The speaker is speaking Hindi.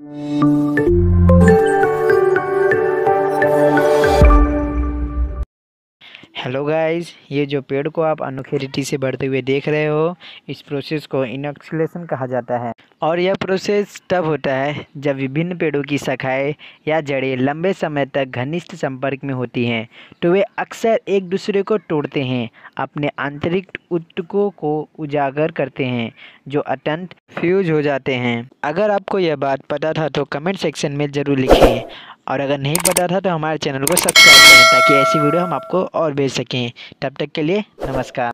Thank you. हेलो गाइस ये जो पेड़ को आप अनोखी से बढ़ते हुए देख रहे हो, इस प्रोसेस को इनॉक्सिलेशन कहा जाता है। और यह प्रोसेस तब होता है जब विभिन्न पेड़ों की शाखाएँ या जड़ें लंबे समय तक घनिष्ठ संपर्क में होती हैं तो वे अक्सर एक दूसरे को तोड़ते हैं, अपने आंतरिक ऊतकों को उजागर करते हैं, जो अत्यंत फ्यूज हो जाते हैं। अगर आपको यह बात पता था तो कमेंट सेक्शन में ज़रूर लिखें। और अगर नहीं पता था तो हमारे चैनल को सब्सक्राइब करें ताकि ऐसी वीडियो हम आपको और भेज सकें। तब तक के लिए नमस्कार।